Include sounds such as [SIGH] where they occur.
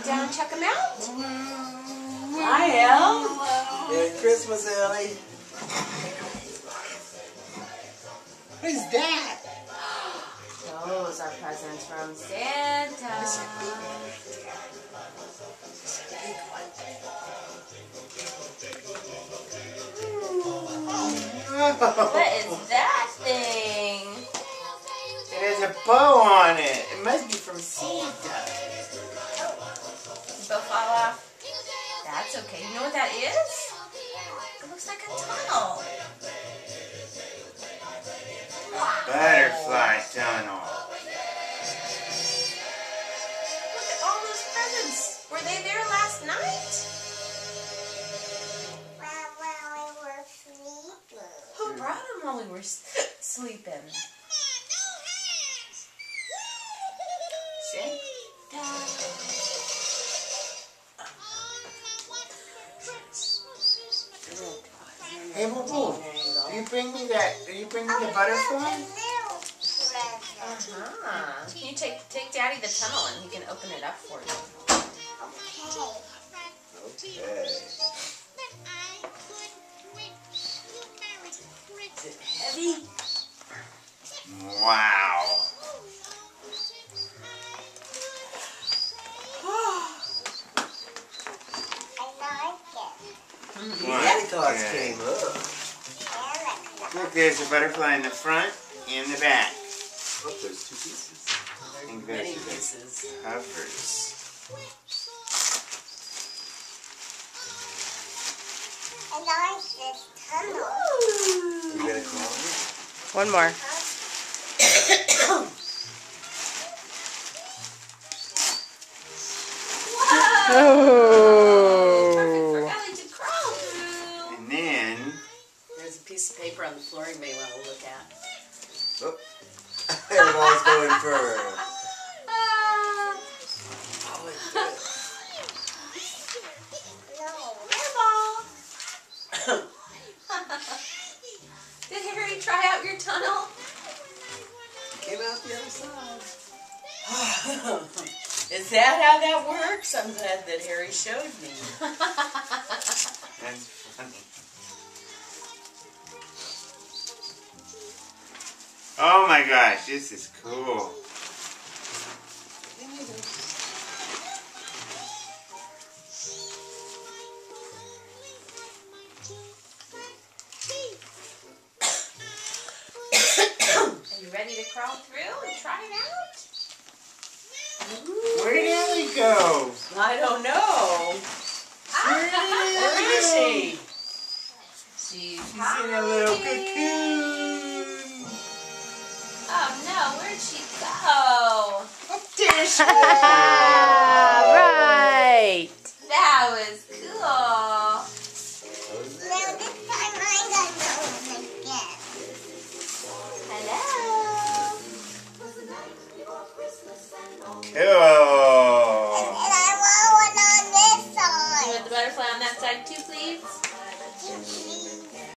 get down and check them out? I am. Merry Christmas, Ellie. What is that? Oh, Those are presents from Santa. What is Bow fall off. That's okay. You know what that is? It looks like a tunnel. Butterfly tunnel. Look at all those presents. Were they there last night? Well, while we were sleeping. Who brought them while we were [LAUGHS] sleeping? Hey, Boo Boo. Do you bring me that? Do you bring me the butterfly? Uh-huh. Can you take take Daddy the tunnel and he can open it up for you? Okay. Is it heavy? Wow. Santa Claus Yeah. came up. Look, there's a butterfly in the front and the back. Oh, there's two pieces. I think Many those are the pieces. covers. You gonna call me? One more. [COUGHS] Oh. Perfect for Ellie to crawl through. And then, There's a piece of paper on the floor you may want to look at. Oh. [LAUGHS] Everyone's going first. It's good. airball. Did Harry try out your tunnel? Came out the other side. [SIGHS] Is that how that works? I'm glad that Harry showed me. that's [LAUGHS] funny. [LAUGHS] Oh my gosh, this is cool. Are you ready to crawl through and try it out? Where did Ellie go? I don't know. Where [LAUGHS] is she? She's She's in a little cocoon. She go? There she [LAUGHS] right. That was cool. Now this time I got nose again. Hello. Cool. And I want one on this side. You want the butterfly on that side too, please?